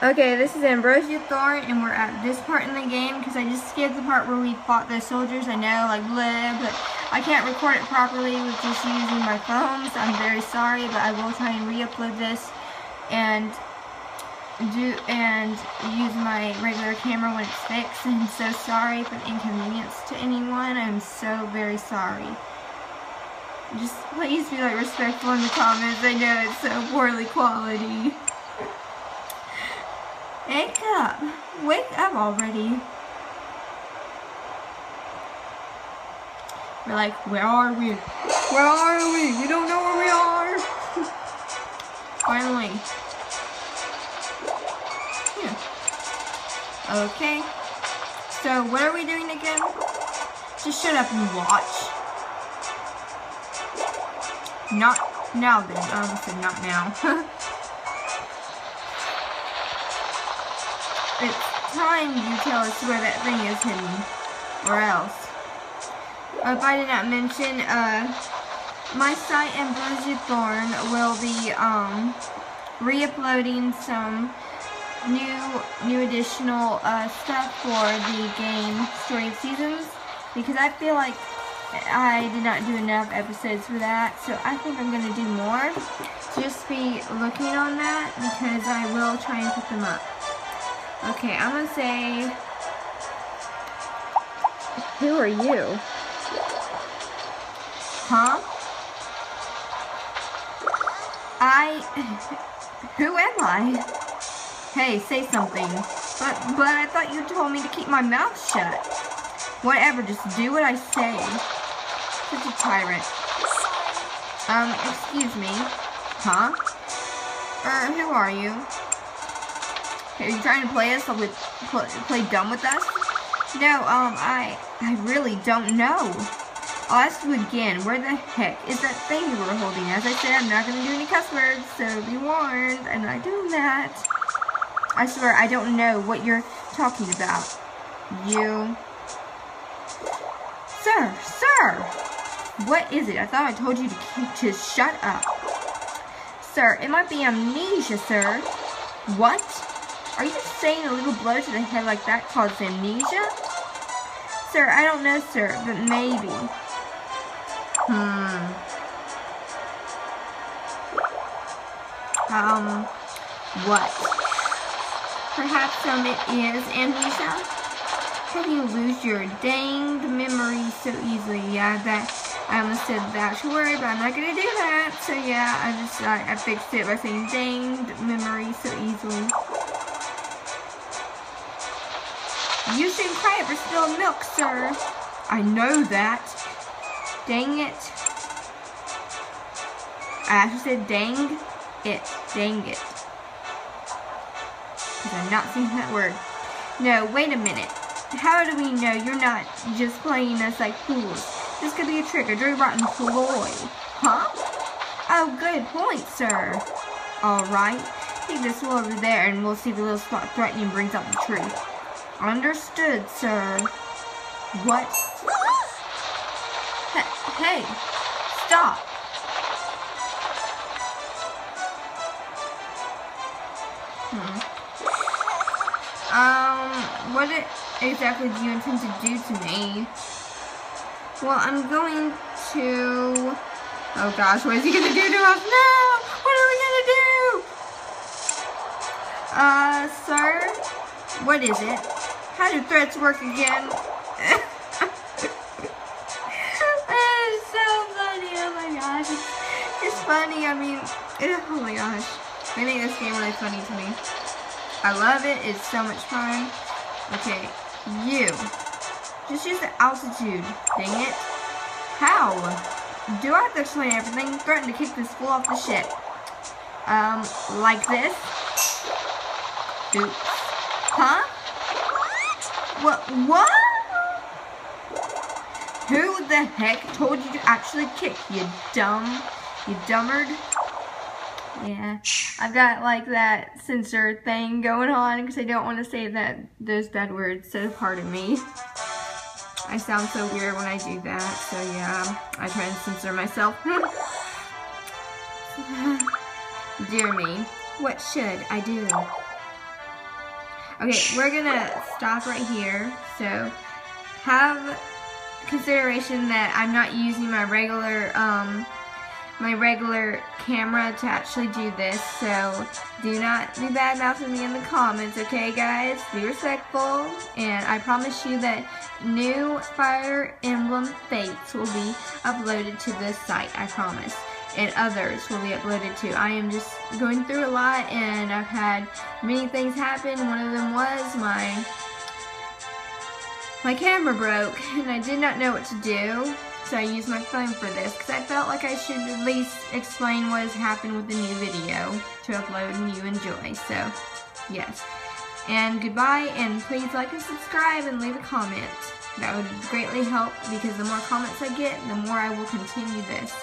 Okay, this is Ambrosia Thorn, and we're at this part in the game because I just skipped the part where we fought the soldiers. I know, like, bleh, but I can't record it properly with just using my phone, so I'm very sorry, but I will try and re-upload this and do and use my regular camera when it's fixed. I'm so sorry for the inconvenience to anyone. I'm so very sorry. Just please be like respectful in the comments. I know it's so poorly quality. Wake up! Wake up already! We're like, where are we? Where are we? We don't know where we are! Finally. Yeah. Okay. So, what are we doing again? Just shut up and watch. Not now then. Um, I said not now. time you tell us where that thing is hidden. Or else. Uh, if I did not mention, uh, my site Ambrosia Thorn will be, um, re-uploading some new, new additional, uh, stuff for the game Story Seasons. Because I feel like I did not do enough episodes for that, so I think I'm going to do more. Just be looking on that because I will try and put them up. Okay, I'm gonna say, who are you? Huh? I, who am I? Hey, say something. But, but I thought you told me to keep my mouth shut. Whatever, just do what I say. Such a tyrant. Um, excuse me. Huh? Er, who are you? Are you trying to play us with play, play dumb with us? No, um, I I really don't know. I'll ask you again. Where the heck is that thing you were holding? As I said, I'm not gonna do any cuss words, so be warned. I'm not doing that. I swear, I don't know what you're talking about. You, sir, sir. What is it? I thought I told you to keep, to shut up. Sir, it might be amnesia, sir. What? Are you saying a little blow to the head like that causes amnesia? Sir, I don't know, sir, but maybe. Hmm. Um, what? Perhaps um, it is amnesia? How do you lose your danged memory so easily? Yeah, that I almost said that word, but I'm not gonna do that. So yeah, I just I, I fixed it by saying danged memory so easily. You shouldn't cry for spilled milk, sir. I know that. Dang it. I actually said dang it. Dang it. Because I'm not saying that word. No, wait a minute. How do we know you're not just playing us like fools? This could be a trick, a dirty rotten ploy. Huh? Oh, good point, sir. Alright. Take this one over there and we'll see if the little spot threatening brings out the truth. Understood, sir. What? Hey, stop. Hmm. Um, what exactly do you intend to do to me? Well, I'm going to... Oh gosh, what is he gonna do to us? No! What are we gonna do? Uh, sir? What is it? How do threats work again? it's so funny, oh my gosh. It's, funny, I mean, it, oh my gosh. They think this game really funny to me. I love it, it's so much fun. Okay, you. Just use the altitude, dang it. How? Do I have to explain everything? Threaten to kick this fool off the ship. Um, like this? Oops. Huh? What? What? Who the heck told you to actually kick, you dumb, you dummard? Yeah, I've got like that censor thing going on because I don't want to say that those bad words, so pardon me. I sound so weird when I do that, so yeah, I try and censor myself. Dear me, what should I do? Okay, we're gonna stop right here. So, have consideration that I'm not using my regular, um, my regular camera to actually do this, so do not be bad mouthing me in the comments, okay guys? Be respectful, and I promise you that new Fire Emblem Fates will be uploaded to this site, I promise. And others will be uploaded too. I am just going through a lot, and I've had many things happen. One of them was my my camera broke, and I did not know what to do. So I used my phone for this because I felt like I should at least explain what has happened with the new video to upload and you enjoy. So, yes. And goodbye, and please like and subscribe and leave a comment. That would greatly help because the more comments I get, the more I will continue this.